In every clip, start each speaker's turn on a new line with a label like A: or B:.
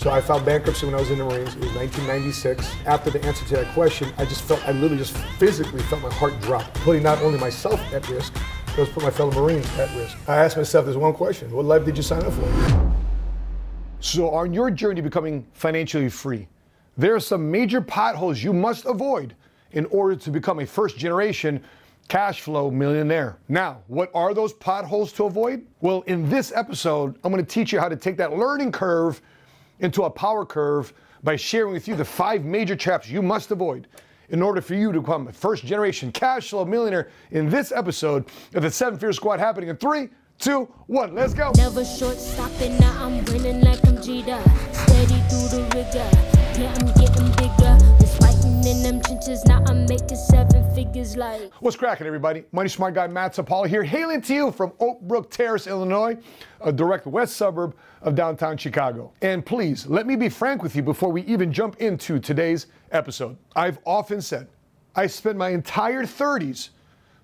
A: So I filed bankruptcy when I was in the Marines. It was 1996. After the answer to that question, I just felt, I literally just physically felt my heart drop, putting not only myself at risk, but I was putting my fellow Marines at risk. I asked myself this one question What life did you sign up for? So, on your journey becoming financially free, there are some major potholes you must avoid in order to become a first generation cash flow millionaire. Now, what are those potholes to avoid? Well, in this episode, I'm going to teach you how to take that learning curve into a power curve by sharing with you the five major traps you must avoid in order for you to become a first generation cash flow millionaire in this episode of the Seven Figure Squad happening in three, two, one. Let's go.
B: Never short stopping, now I'm winning like I'm Jada. Steady through the rigor, yeah, I'm getting bigger. In them trenches, now I'm making seven figures like.
A: What's cracking, everybody? Money Smart Guy Matt Sapaula here, hailing to you from Oak Brook Terrace, Illinois, a direct west suburb of downtown Chicago. And please, let me be frank with you before we even jump into today's episode. I've often said I spent my entire 30s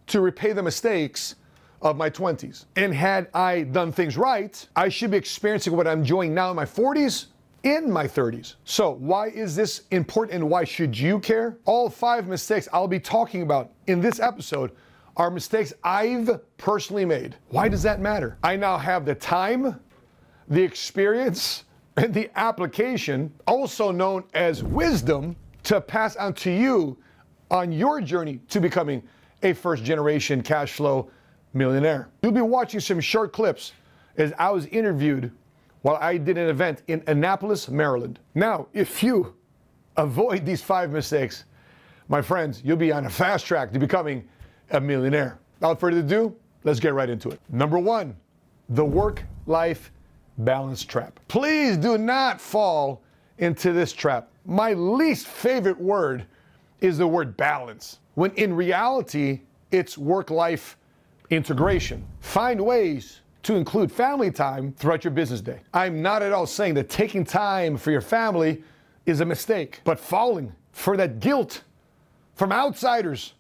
A: to repay the mistakes of my 20s. And had I done things right, I should be experiencing what I'm enjoying now in my 40s in my 30s. So, why is this important and why should you care? All five mistakes I'll be talking about in this episode are mistakes I've personally made. Why does that matter? I now have the time, the experience, and the application, also known as wisdom, to pass on to you on your journey to becoming a first generation cash flow millionaire. You'll be watching some short clips as I was interviewed while I did an event in Annapolis, Maryland. Now, if you avoid these five mistakes, my friends, you'll be on a fast track to becoming a millionaire. Without further ado, let's get right into it. Number one, the work life balance trap. Please do not fall into this trap. My least favorite word is the word balance, when in reality, it's work life integration. Find ways to include family time throughout your business day. I'm not at all saying that taking time for your family is a mistake, but falling for that guilt from outsiders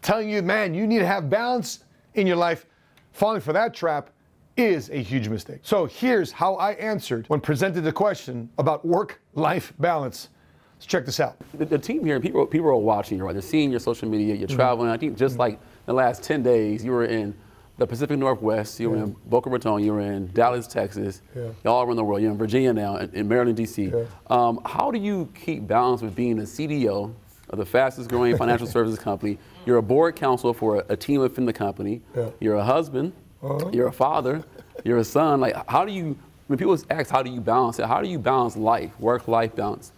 A: telling you, man, you need to have balance in your life, falling for that trap is a huge mistake. So here's how I answered when presented the question about work life balance. Let's check this out.
C: The, the team here, people, people are watching you, right? They're seeing your social media, you're mm-hmm. traveling. I think just mm-hmm. like the last 10 days, you were in the Pacific Northwest, you were in Boca Raton, you were in Dallas, Texas,
A: Yeah.
C: all around the world. You're in Virginia now, in, in Maryland, D.C.
A: Yeah.
C: Um, how do you keep balance with being the CDO of the fastest growing financial services company? You're a board council for a, a team within the company.
A: Yeah.
C: You're a husband.
A: Uh-huh.
C: You're a father. You're a son. Like, how do you? When people ask, how do you balance it? How do you balance life, work-life balance?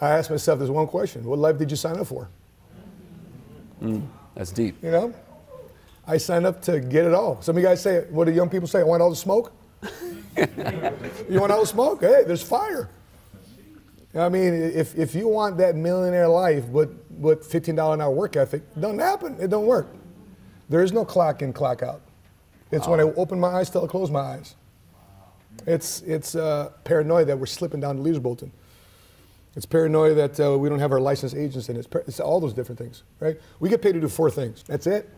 A: I ask myself this one question What life did you sign up for?
C: That's deep.
A: You know? I signed up to get it all. Some of you guys say, what do young people say? I want all the smoke? you want all the smoke? Hey, there's fire. I mean, if, if you want that millionaire life with, with $15 an hour work ethic, it doesn't happen. It don't work. There is no clock in, clock out. It's when I open my eyes till I close my eyes. It's, it's uh, paranoia that we're slipping down the leaders bulletin. It's paranoia that uh, we don't have our licensed agents in it. It's, par- it's all those different things, right? We get paid to do four things. That's it.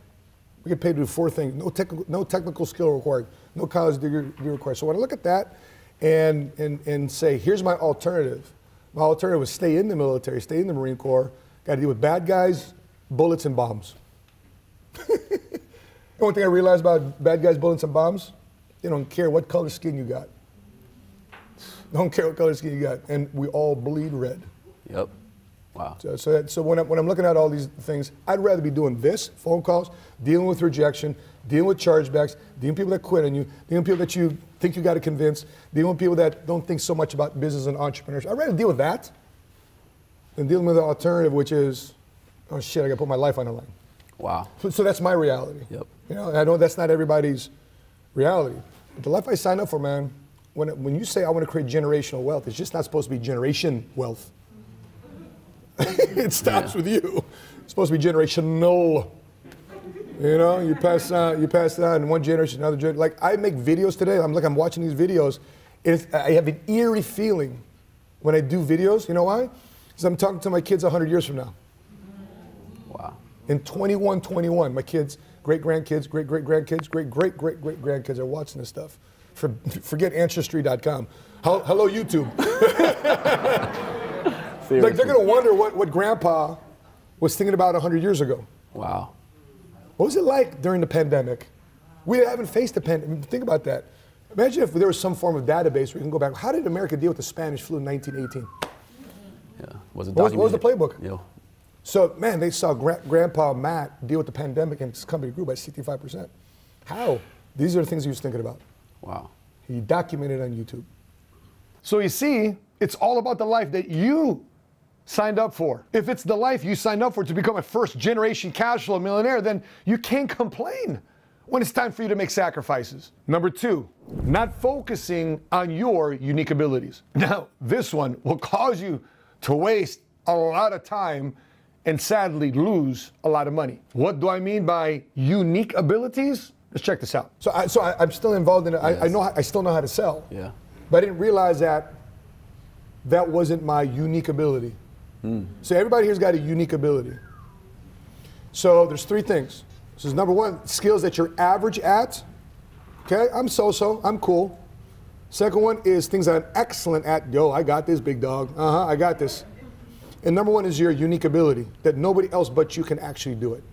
A: We get paid to do four things. No, technical, no technical skill required. No college degree, required. So when I look at that and, and, and say, here's my alternative. My alternative is stay in the military, stay in the Marine Corps. Got to deal with bad guys, bullets, and bombs. The only thing I realized about bad guys, bullets, and bombs, they don't care what color skin you got. Don't care what color skin you got. And we all bleed red.
C: Yep. Wow.
A: So, so, that, so when, I, when I'm looking at all these things, I'd rather be doing this, phone calls, dealing with rejection, dealing with chargebacks, dealing with people that quit on you, dealing with people that you think you got to convince, dealing with people that don't think so much about business and entrepreneurship. I'd rather deal with that than dealing with the alternative, which is, oh shit, I got to put my life on the line.
C: Wow.
A: So, so that's my reality.
C: Yep.
A: You know, I know that's not everybody's reality. But the life I signed up for, man, when, when you say I want to create generational wealth, it's just not supposed to be generation wealth. it stops with you. It's supposed to be generational. You know, you pass on, you pass it on in one generation, another generation. Like I make videos today. I'm like I'm watching these videos. It's, I have an eerie feeling when I do videos. You know why? Because I'm talking to my kids 100 years from now.
C: Wow.
A: In 21, 21, my kids, great grandkids, great great grandkids, great great great great grandkids are watching this stuff. For, forget Ancestry.com. Hello, YouTube. Like they're gonna wonder what, what grandpa was thinking about 100 years ago.
C: Wow.
A: What was it like during the pandemic? We haven't faced a pandemic. Think about that. Imagine if there was some form of database where you can go back. How did America deal with the Spanish flu in 1918?
C: Yeah. Was it
A: What was- what was the playbook?
C: Yeah.
A: So, man, they saw gra- Grandpa Matt deal with the pandemic and his company grew by 65%. How? These are the things he was thinking about.
C: Wow.
A: He documented on YouTube. So you see, it's all about the life that you signed up for. If it's the life you signed up for to become a first generation cash flow millionaire, then you can't complain when it's time for you to make sacrifices. Number two, not focusing on your unique abilities. Now, this one will cause you to waste a lot of time and sadly lose a lot of money. What do I mean by unique abilities? Let's check this out. So, I, so I, I'm still involved in it. I, I know. I still know how to sell.
C: Yeah.
A: But I didn't realize that that wasn't my unique ability. So everybody here's got a unique ability. So there's three things. This is number one, skills that you're average at. Okay, I'm so-so, I'm cool. Second one is things that I'm excellent at. Yo, I got this, big dog. Uh-huh, I got this. And number one is your unique ability that nobody else but you can actually do it.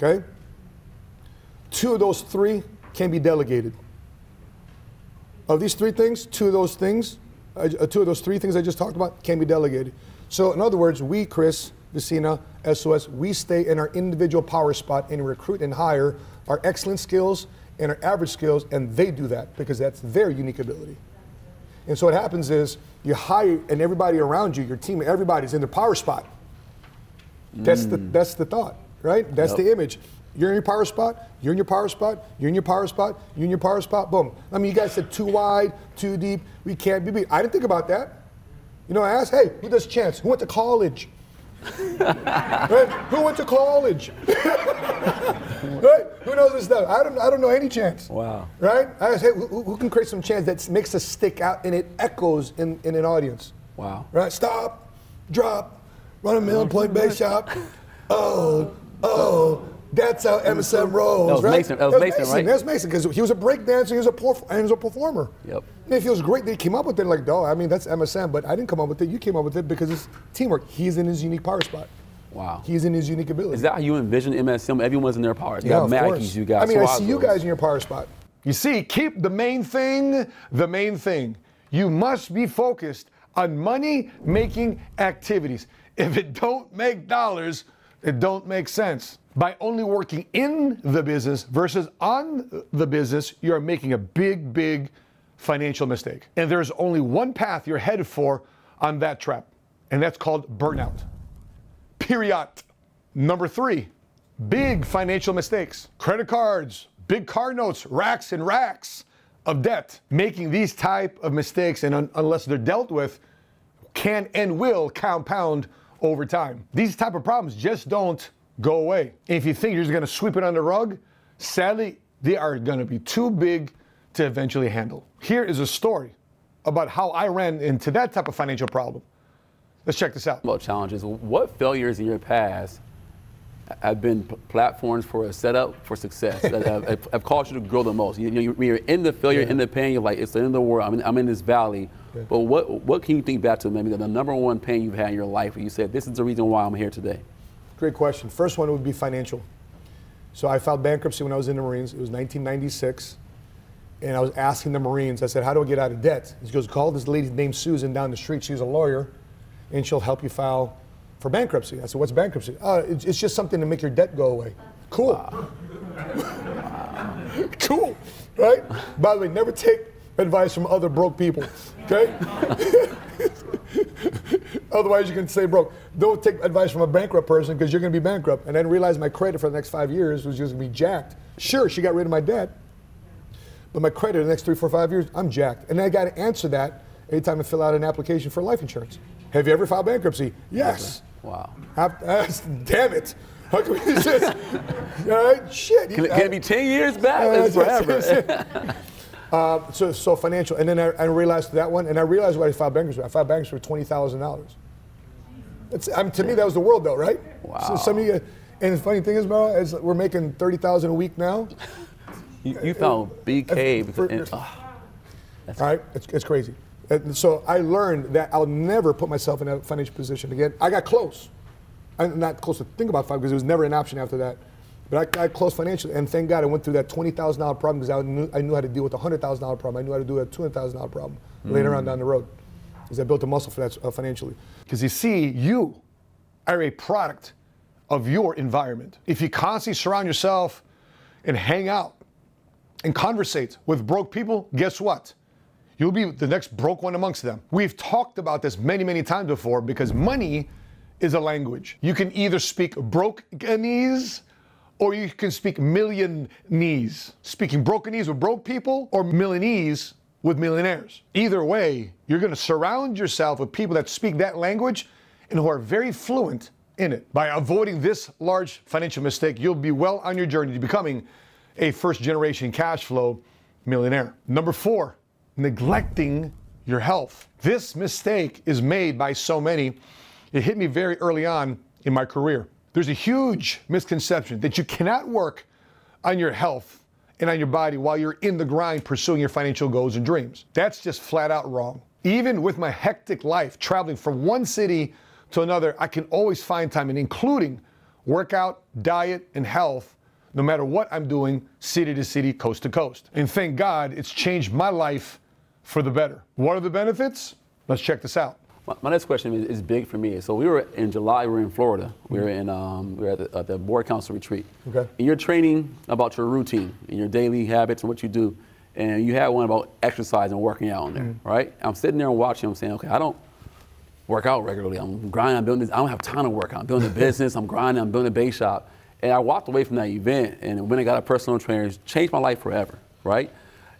A: Okay? Two of those three can be delegated. Of these three things, two of those things, uh, two of those three things I just talked about can be delegated. So, in other words, we, Chris, Vicina, SOS, we stay in our individual power spot and recruit and hire our excellent skills and our average skills, and they do that because that's their unique ability. And so what happens is you hire, and everybody around you, your team, everybody's in their power spot. That's the that's the thought, right? That's the image. You're in your power spot. You're in your power spot. You're in your power spot. You're in your power spot. Boom. I mean, you guys said too wide, too deep. We can't be beat. I didn't think about that. You know, I asked, hey, who does chance? Who went to college? right? Who went to college? right? Who knows this stuff? I don't. I don't know any chance.
C: Wow.
A: Right? I asked, hey, who, who can create some chance that makes us stick out and it echoes in, in an audience?
C: Wow.
A: Right? Stop, drop, run a mill, play bass shop. Oh, oh, that's how MSM rolls.
C: That was
A: right?
C: Mason- that was Mason, right?
A: That's Mason because he was a break dancer, he was a perf- and he was a performer.
C: Yep.
A: And it feels great that he came up with it. Like, dog, I mean, that's MSM, but I didn't come up with it. You came up with it because it's teamwork. He's in his unique power spot.
C: Wow.
A: He's in his unique ability.
C: Is that how you envision MSM? Everyone's in their power. You
A: yeah,
C: got
A: of
C: Mackies,
A: course.
C: you got
A: I mean, I see you guys in your power spot. You see, keep the main thing the main thing. You must be focused on money making activities. If it don't make dollars, it don't make sense. By only working in the business versus on the business, you're making a big, big financial mistake. And there's only one path you're headed for on that trap, and that's called burnout. Period. Number three, big financial mistakes. Credit cards, big car notes, racks and racks of debt. Making these type of mistakes, and un- unless they're dealt with, can and will compound over time. These type of problems just don't go away. If you think you're just gonna sweep it under the rug, sadly, they are gonna be too big to eventually handle. Here is a story about how I ran into that type of financial problem. Let's check this out.
C: about challenges. What failures in your past have been platforms for a setup for success that have, have- caused you to grow the most? You, you, when you're in the failure, in the pain, you're like, it's the end of the world. I'm in, I'm in this valley. But what what can you think back to maybe the number one pain you've had in your life where you said, this is the reason why I'm here today?
A: Great question. First one would be financial. So I filed bankruptcy when I was in the Marines. It was 1996. And I was asking the Marines, I said, how do I get out of debt? He goes, call this lady named Susan down the street. She's a lawyer, and she'll help you file for bankruptcy. I said, what's bankruptcy? Uh, it's, it's just something to make your debt go away. Cool. cool, right? By the way, never take advice from other broke people, okay? Otherwise, you can stay broke. Don't take advice from a bankrupt person because you're going to be bankrupt. And then realize my credit for the next five years was just going to be jacked. Sure, she got rid of my debt, but my credit the next three, four, five years, I'm jacked. And I got to answer that anytime I fill out an application for life insurance. Have you ever filed bankruptcy? Yes.
C: Wow.
A: Have- uh, damn it. How come you just, all right, shit.
C: Can it, can it be 10 years back? It's forever.
A: Uh, so, so financial, and then I, I realized that one, and I realized why I filed bankruptcy. I filed bankruptcy for twenty thousand dollars. I mean, to me, that was the world, though, right?
C: Wow.
A: So some of you, and the funny thing is, bro, is we're making thirty thousand a week now.
C: you, you found BK.
A: For-
C: and,
A: All right, it's, it's crazy. And so I learned that I'll never put myself in a financial position again. I got close. I'm not close to think about five because it was never an option after that. But I got close financially, and thank God I went through that twenty thousand dollar problem because I knew I knew how to deal with a hundred thousand dollar problem. I knew how to do a two hundred thousand dollar problem later on down the road, because I built a muscle for that uh, financially. Because you see, you are a product of your environment. If you constantly surround yourself and hang out and conversate with broke people, guess what? You'll be the next broke one amongst them. We've talked about this many, many times before because money is a language. You can either speak brokenese or you can speak millionese. Speaking brokenese with broke people or millionese with millionaires. Either way, you're going to surround yourself with people that speak that language and who are very fluent in it. By avoiding this large financial mistake, you'll be well on your journey to becoming a first generation cash flow millionaire. Number four, neglecting your health. This mistake is made by so many. It hit me very early on in my career. There's a huge misconception that you cannot work on your health and on your body while you're in the grind pursuing your financial goals and dreams. That's just flat out wrong. Even with my hectic life, traveling from one city to another, I can always find time, and including workout, diet, and health, no matter what I'm doing, city to city, coast to coast. And thank God it's changed my life for the better. What are the benefits? Let's check this out.
C: My, my next question is, is big for me. So we were in July. We were in Florida. We were in um, we were at the, at the board council retreat.
A: Okay.
C: And you're training about your routine and your daily habits and what you do. And you had one about exercise and working out on there, right? I'm sitting there and watching. I'm saying, okay, I don't work out regularly. I'm grinding. I'm building this. I don't have time to work out. I'm building a business. I'm grinding. I'm building a bake shop. And I walked away from that event. And when I got a personal trainer, it's changed my life forever, right?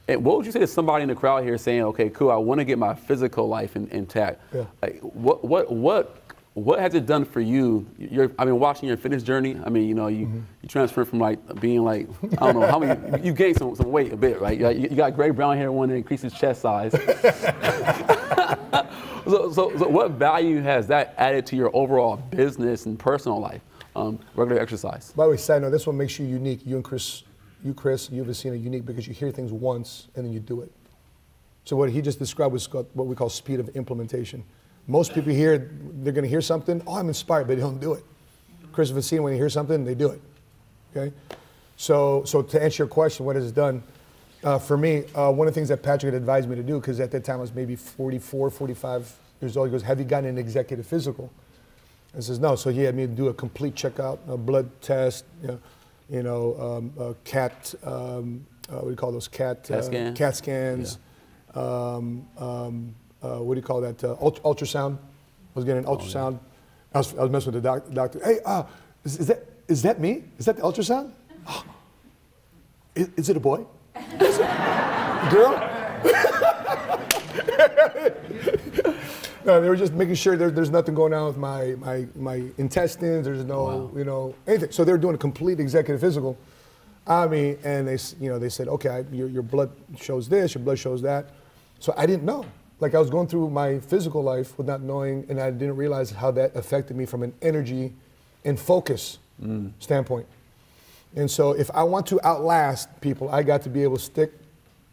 C: And what would you say to somebody in the crowd here saying, okay, cool, I want to get my physical life in, intact?
A: Yeah.
C: Like, what, what, what, what has it done for you? You're, I've been watching your fitness journey. I mean, you know, you,
A: Mm-hmm.
C: you transferred from like being like, I don't know, how many, you, you gained some, some weight a bit, right? You, you got gray brown hair, one to increase his chest size. so, so, so what value has that added to your overall business and personal life, um, regular exercise?
A: By the way, side note, this one makes you unique. You and Chris, you Chris, you have seen it unique because you hear things once and then you do it. So what he just described was what we call speed of implementation. Most people here, they're going to hear something. Oh, I'm inspired, but they don't do it. Chris Vecina, when they hear something, they do it. Okay. So, so to answer your question, what has it done? Uh, for me, uh, one of the things that Patrick had advised me to do, because at that time I was maybe 44, 45 years old, he goes, "Have you gotten an executive physical?" I says no. So he had me do a complete checkout, a blood test, you know, you know um, a cat, um, uh, what do you call those cat
C: CAT
A: uh,
C: scan?
A: cat scans, um, um, uh, what do you call that? Uh, ult- ultrasound. I was getting an ultrasound. I, was, I was messing with the doc- doctor. Hey, uh, is, is that is that me? Is that the ultrasound? Is, is it a boy? Is it- Girl? no, they were just making sure there, there's nothing going on with my, my, my intestines. There's no, you know, anything. So they were doing a complete executive physical on me, and they, you know, they said, okay, I, your, your blood shows this, your blood shows that. So I didn't know. Like I was going through my physical life with not knowing, and I didn't realize how that affected me from an energy and focus mm. standpoint. And so if I want to outlast people, I got to be able to stick,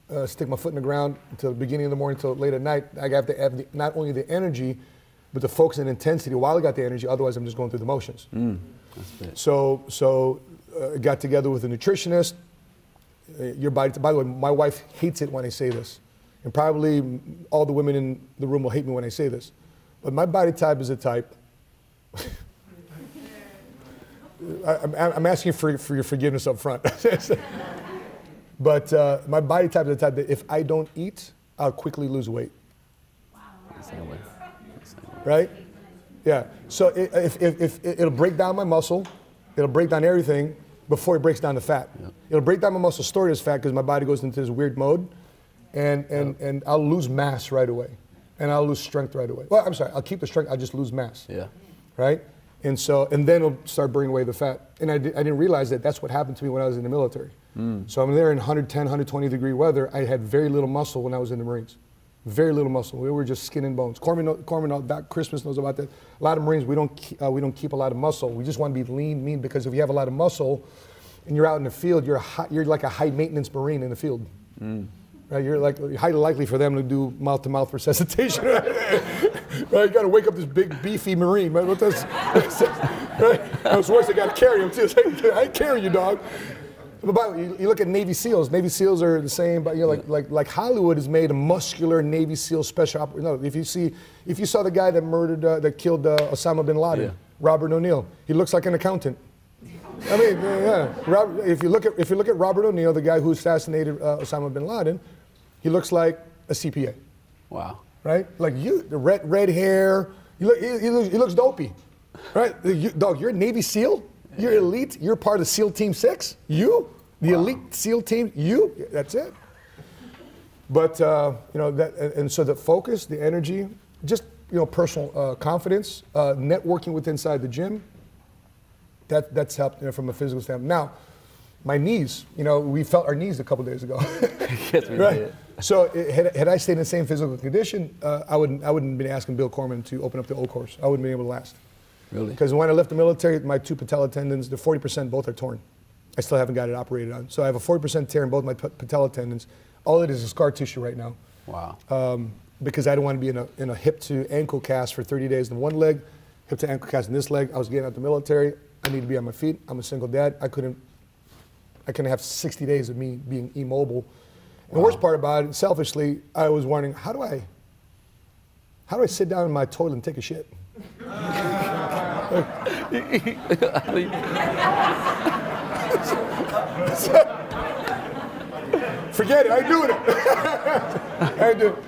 A: uh, stick my foot in the ground until the beginning of the morning, until late at night. I have to have the, not only the energy, but the focus and intensity while I got the energy. Otherwise, I'm just going through the motions. So, so uh, got together with a nutritionist. Uh, your body. By the way, my wife hates it when I say this, and probably all the women in the room will hate me when I say this. But my body type is a type. I, I'm, I'm asking for, for your forgiveness up front. but uh, my body type is the type that if I don't eat, I'll quickly lose weight.
C: Way.
A: right? Yeah. So i- if, if, if it'll break down my muscle, it'll break down everything before it breaks down the fat. It'll break down my muscle, store it as fat because my body goes into this weird mode, and and and I'll lose mass right away, and I'll lose strength right away. Well, I'm sorry, I'll keep the strength. I'll just lose mass.
C: Yeah.
A: Right. And so, and then it'll start burning away the fat. And I, di- I didn't realize that that's what happened to me when I was in the military. So I'm there in 110, 120 degree weather. I had very little muscle when I was in the Marines. Very little muscle. We were just skin and bones. Corman, Corman know- Doc Christmas knows about that. A lot of Marines, we don't, uh, we don't keep a lot of muscle. We just want to be lean, mean, because if you have a lot of muscle and you're out in the field, you're, a high, you're like a high maintenance Marine in the field. Right? You're like highly likely for them to do mouth-to-mouth resuscitation. right? You got to wake up this big beefy marine. Right? What does? Right? It's worse. They got to carry him too. It's like, I carry you, dog. But by the you, you look at Navy SEALs. Navy SEAls are the same, but you know, like like like Hollywood has made a muscular Navy SEAL special. Oper- no, if you see, if you saw the guy that murdered, uh, that killed uh, Osama bin Laden,
C: Yeah.
A: Robert O'Neill, he looks like an accountant. I mean, yeah. Rob, if you look at if you look at Robert O'Neill, the guy who assassinated uh, Osama bin Laden, he looks like a CPA,
C: Wow.
A: right? Like you, the red red hair. You look, he, he looks, he looks dopey, right? You, dog, you're a Navy SEAL. You're elite. You're part of SEAL Team Six. You, the elite SEAL team. You. That's it. But uh, you know that, and, and so the focus, the energy, just you know, personal uh, confidence, uh, networking with inside the gym. That that's helped you know, from a physical standpoint. Now, my knees. You know, we felt our knees a couple days ago.
C: Yes, we
A: right.
C: did.
A: So it, had, had I stayed in the same physical condition, uh, I wouldn't I wouldn't have been asking Bill Corman to open up the O course. I wouldn't have been able to last.
C: Really?
A: Because when I left the military, my two patella tendons, the 40% both are torn. I still haven't got it operated on. So I have a 40% tear in both my p- patella tendons. All it is is scar tissue right now.
C: Wow.
A: Um, because I don't want to be in a, in a hip to ankle cast for 30 days in one leg, hip to ankle cast in this leg. I was getting out the military. I need to be on my feet. I'm a single dad. I couldn't, I couldn't have 60 days of me being immobile. And the worst part about it, selfishly, I was wondering, how do I, how do I sit down in my toilet and take a shit? Forget it. I ain't doing it. I ain't doing it.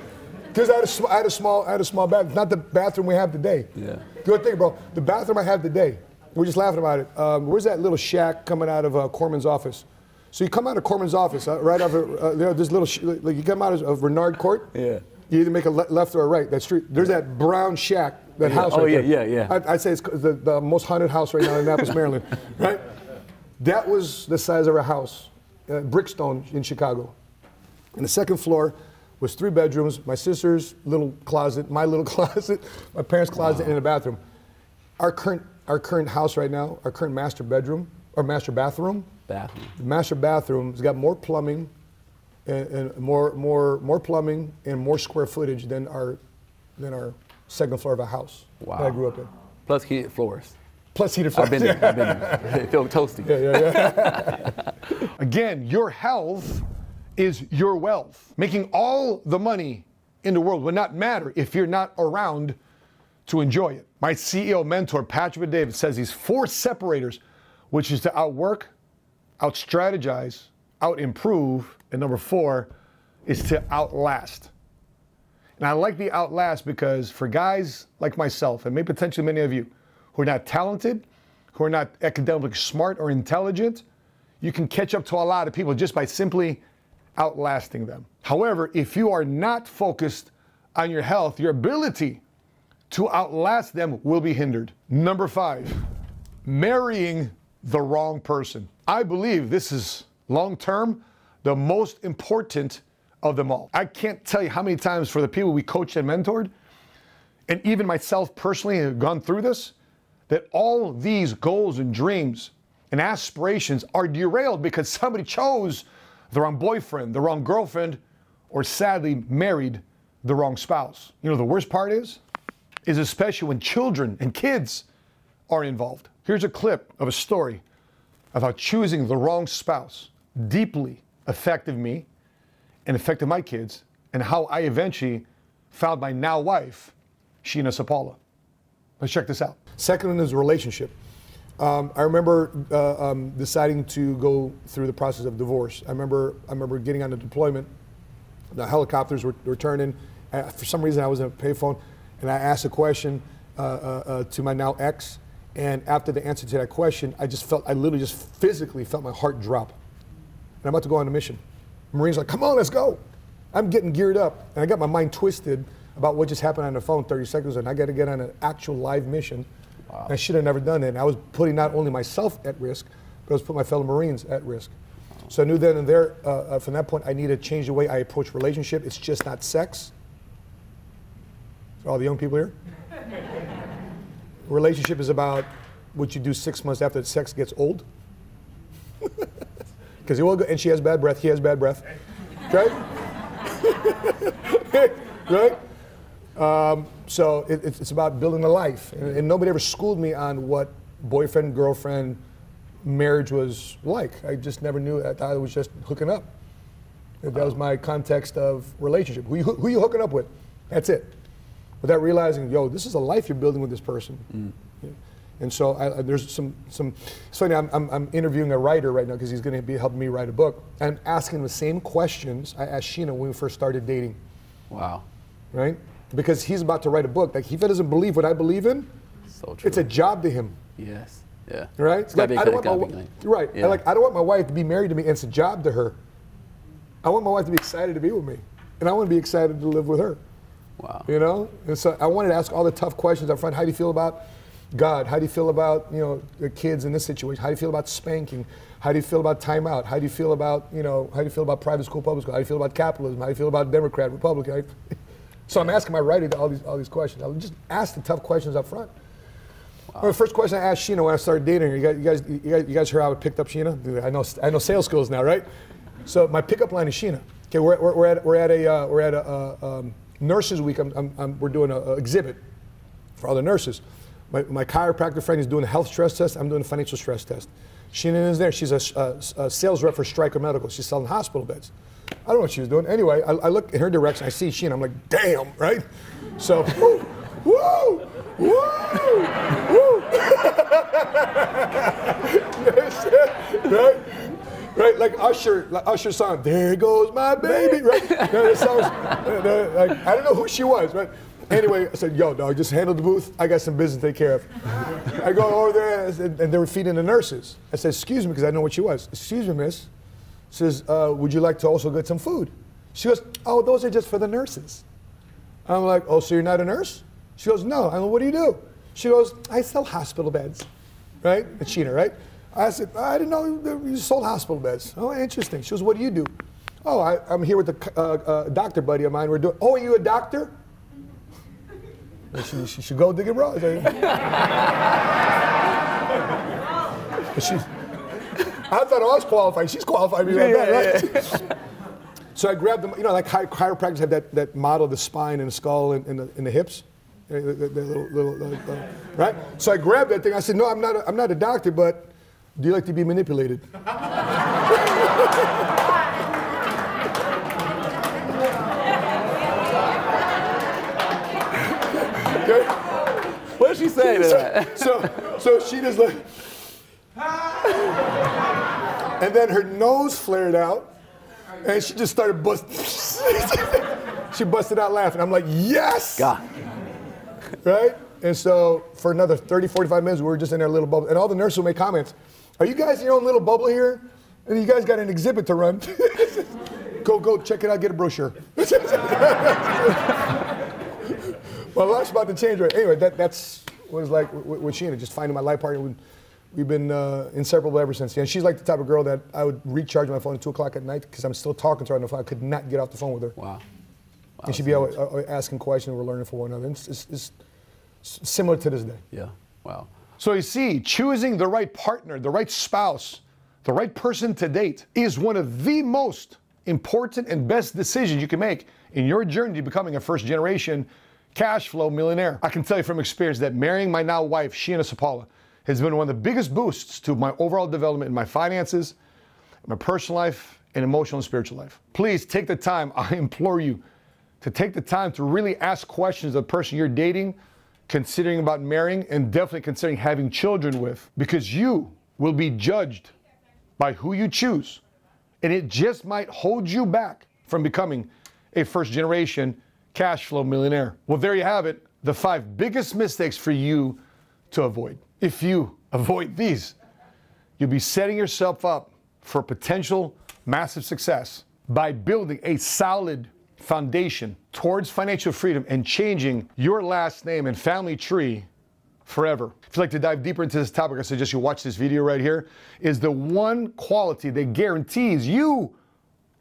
A: Because I, had a sm- I had a small, I had a small bathroom. Not the bathroom we have today.
C: Yeah.
A: Good thing, bro. The bathroom I have today. We're just laughing about it. Um, where's that little shack coming out of uh, Corman's office? So you come out of Corman's office, uh, right off of, uh, there, this little, sh- like you come out of, of Renard Court.
C: Yeah.
A: You either make a le- left or a right. That street. There's that brown shack, that
C: Yeah.
A: house.
C: Oh,
A: right
C: yeah,
A: there.
C: yeah, yeah.
A: I, I'd say it's the, the most haunted house right now in Annapolis, Maryland. Right. That was the size of a house, uh, Brickstone in Chicago. And the second floor was three bedrooms, my sister's little closet, my little closet, my parents' closet, and a bathroom. Our current, our current house right now, our current master bedroom, or master bathroom,
C: Bathroom.
A: the master bathroom has got more plumbing and, and more, more, more plumbing and more square footage than our, than our second floor of a house
C: Wow.
A: that I grew up in.
C: Plus heated floors.
A: Plus heated
C: I've
A: floors.
C: been there. I've been there. They feel toasty.
A: Again, your health is your wealth. Making all the money in the world would not matter if you're not around to enjoy it. My CEO mentor, Patrick David, says these four separators, which is to outwork, out strategize, out improve, and number four is to outlast. And I like the outlast because for guys like myself, and maybe potentially many of you, who are not talented, who are not academically smart or intelligent, you can catch up to a lot of people just by simply outlasting them. However, if you are not focused on your health, your ability to outlast them will be hindered. Number five, marrying the wrong person. I believe this is long term the most important of them all. I can't tell you how many times for the people we coached and mentored, and even myself personally have gone through this, that all these goals and dreams and aspirations are derailed because somebody chose the wrong boyfriend, the wrong girlfriend, or sadly married the wrong spouse. You know, the worst part is, is especially when children and kids are involved. Here's a clip of a story of how choosing the wrong spouse deeply affected me and affected my kids, and how I eventually found my now wife, Sheena Sapaula. Let's check this out. Second one is relationship. Um, I remember uh, um, deciding to go through the process of divorce. I remember, I remember getting on the deployment. The helicopters were, were turning. For some reason, I was in a payphone, and I asked a question uh, uh, uh, to my now ex. And after the answer to that question, I just felt, I literally just physically felt my heart drop. And I'm about to go on a mission. Marine's like, come on, let's go. I'm getting geared up. And I got my mind twisted about what just happened on the phone 30 seconds. And I got to get on an actual live mission. And I should have never done it. And I was putting not only myself at risk, but I was putting my fellow Marines at risk. So I knew then and there, uh, uh, from that point, I needed to change the way I approach relationship. It's just not sex. For all the young people here. relationship is about what you do six months after sex gets old. Because he will go, and she has bad breath, he has bad breath. Okay? right? Um, so it, it's, it's about building a life. And, and nobody ever schooled me on what boyfriend, girlfriend, marriage was like. I just never knew. That I thought it was just hooking up. That was my context of relationship. Who you, who you hooking up with? That's it. Without realizing, yo, this is a life you're building with this person.
C: Mm.
A: And so I, I- there's some some. It's funny. I'm, I'm, I'm interviewing a writer right now because he's going to be helping me write a book. I'm asking the same questions I asked Sheena when we first started dating,
C: Wow.
A: right? Because he's about to write a book. Like if he doesn't believe what I believe in,
C: So true.
A: it's a job to him,
C: yes. Yeah.
A: right?
C: It's gotta be,
A: I don't want my, wi- right.
C: Yeah.
A: Like I don't want my wife to be married to me and it's a job to her. I want my wife to be excited to be with me, and I want to be excited to live with her.
C: Wow.
A: You know, and so I wanted to ask all the tough questions up front. How do you feel about God? How do you feel about you know the kids in this situation? How do you feel about spanking? How do you feel about timeout? How do you feel about you know how do you feel about private school, public school? How do you feel about capitalism? How do you feel about Democrat, Republican? So I'm asking my writer all these all these questions. I would just ask the tough questions up front. Well, the first question I asked Sheena when I started dating her, you guys, you guys, you guys, you guys heard how I picked up Sheena? Dude, I know, I know sales skills now, right? So my pickup line is Sheena. Okay, we're, we're, we're at, we're at a, uh, we're at a uh, um, nurses week. I'm, I'm, I'm, we're doing an exhibit for other nurses. My, my chiropractor friend is doing a health stress test. I'm doing a financial stress test. Sheena is there. She's a, a, a sales rep for Stryker Medical. She's selling hospital beds. I don't know what she was doing. Anyway, I, I look in her direction. I see Sheena. I'm like, damn, right? So, woo, woo, woo, woo. right? Right, like Usher, like Usher song, "There Goes My Baby," right? That sounds, like, I don't know who she was, right? Anyway, I said, "Yo, dog, just handle the booth. I got some business to take care of." I go over there, and, and they were feeding the nurses. I said, "Excuse me," because I know what she was. "Excuse me, miss." She Says, uh, "Would you like to also get some food?" She goes, "Oh, those are just for the nurses." I'm like, "Oh, so you're not a nurse?" She goes, "No." I'm like, "What do you do?" She goes, "I sell hospital beds." Right? It's Sheena, right? I said, I didn't know you sold hospital beds. Oh, interesting. She goes, what do you do? Oh, I, I'm here with a uh, uh, doctor buddy of mine. We're doing, oh, are you a doctor? She, she should go dig it, bro. I But she, I thought I was qualified. She's qualified be like that, right? So I grabbed them, you know, like chi- chiropractors have that, that model of the spine and the skull and, and, the, and the hips. Uh, the- the- little- little, uh, right? So I grabbed that thing. I said, no, I'm not a, I'm not a doctor, but do you like to be manipulated?
C: say to that?
A: So, so she just like, and then her nose flared out, and she just started busting. she busted out laughing. I'm like, yes,
C: God.
A: right? And so for another 30, 45 minutes, we were just in our little bubble, and all the nurses would make comments. Are you guys in your own little bubble here? And you guys got an exhibit to run. go, go, check it out, get a brochure. Well, life's about to change, right? Anyway, that, that's what it's like with, with Sheena, just finding my life partner. We- We've been uh, inseparable ever since. And she's like the type of girl that I would recharge my phone at 2 o'clock at night because I'm still talking to her on the phone. I could not get off the phone with her.
C: Wow.
A: and she'd be always, always asking questions. We're learning from one another. It's, it's, it's similar to this day.
C: Yeah. Wow.
A: So you see, choosing the right partner, the right spouse, the right person to date is one of the most important and best decisions you can make in your journey to becoming a first generation cash flow millionaire. I can tell you from experience that marrying my now wife, Sheena Sapaula, has been one of the biggest boosts to my overall development in my finances, my personal life, and emotional and spiritual life. Please take the time, I implore you, to take the time to really ask questions of the person you're dating, considering about marrying, and definitely considering having children with, because you will be judged by who you choose. And it just might hold you back from becoming a first generation cash flow millionaire. Well, there you have it the five biggest mistakes for you to avoid. If you avoid these, you'll be setting yourself up for potential massive success by building a solid foundation towards financial freedom and changing your last name and family tree forever. If you'd like to dive deeper into this topic, I suggest you watch this video right here. Is the one quality that guarantees you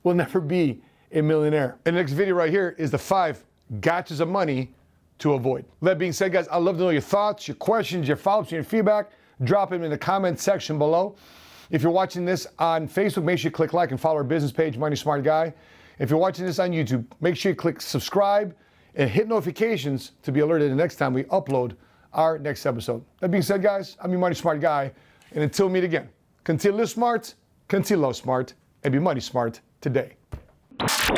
A: will never be a millionaire. And the next video right here is the five gotchas of money to avoid. That being said, guys, I'd love to know your thoughts, your questions, your follow-ups, your feedback. Drop them in the comment section below. If you're watching this on Facebook, make sure you click like and follow our business page, Money Smart Guy. If you're watching this on YouTube, make sure you click subscribe and hit notifications to be alerted the next time we upload our next episode. That being said, guys, I'm your money smart guy. And until we meet again, continue to live smart, continue to love smart, and be money smart today.
B: Thank